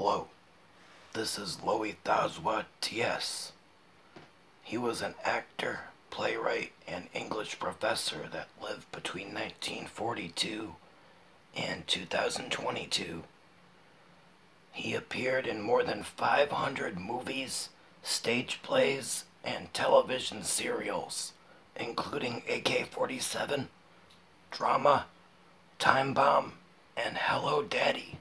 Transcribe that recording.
Hello, this is Lohithaswa T.S. He was an actor, playwright, and English professor that lived between 1942 and 2022. He appeared in more than 500 movies, stage plays, and television serials, including AK 47, Drama, Time Bomb, and Hello Daddy.